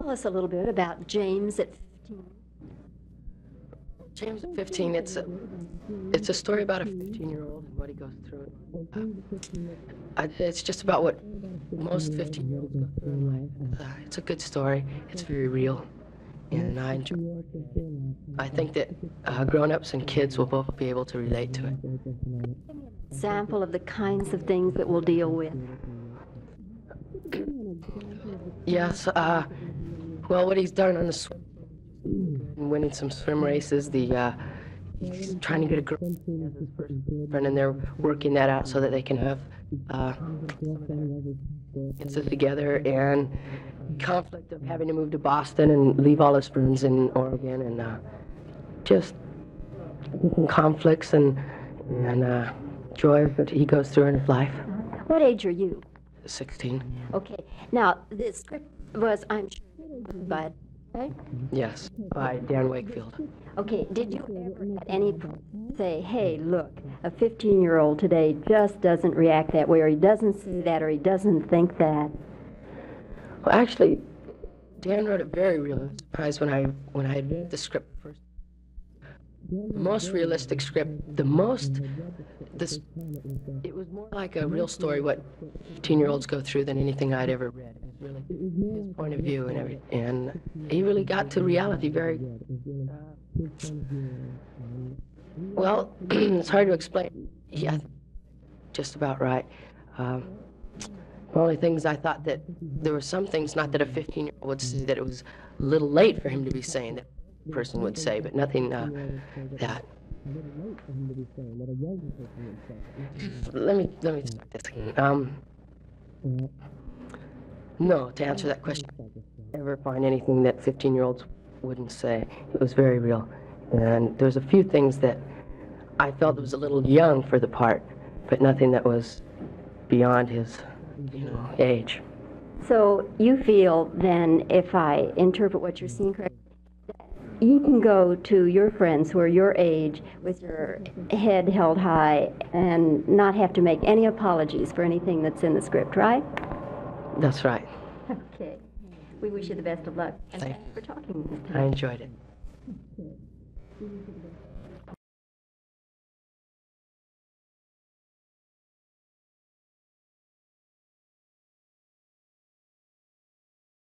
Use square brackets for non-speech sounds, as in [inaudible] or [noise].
Tell us a little bit about James at 15. James at 15, it's a, it's a story about a 15-year-old and what he goes through. Uh, it's just about what most 15-year-olds go through in life. Uh, it's a good story. It's very real, and I enjoy. I think that uh, grown-ups and kids will both be able to relate to it. Example of the kinds of things that we'll deal with. Yes. Uh, well, what he's done on the swim, winning some swim races, the uh, he's trying to get a girl as his first girlfriend, and they're working that out so that they can have uh, kids together, and conflict of having to move to Boston and leave all his friends in Oregon, and uh, just conflicts and and uh, joy that he goes through in his life. What age are you? 16. Okay. Now, the script was, I'm sure, but, okay? Yes, by Dan Wakefield. Okay, did you ever at any point say, hey, look, a 15 year old today just doesn't react that way, or he doesn't see that, or he doesn't think that? Well, actually, Dan wrote a very real. Surprised when I when I had read the script first. The most realistic script, the most this it was more like a real story what 15-year-olds go through than anything I'd ever read. Really his point of view and every and he really got to reality very uh, well. [clears throat] it's hard to explain. Yeah, just about right. Um, the only things I thought that there were some things, not that a 15 year old would say that it was a little late for him to be saying that person would say, but nothing uh, that. Let me let me start this again. Um, no, to answer that question, I never find anything that 15 year olds wouldn't say. It was very real, and there's a few things that I felt was a little young for the part, but nothing that was beyond his you know, age. So you feel then, if I interpret what you're seeing correctly, you can go to your friends who are your age with your head held high and not have to make any apologies for anything that's in the script, right? That's right. [laughs] Okay. We wish you the best of luck. And Thank thanks for talking. I enjoyed it.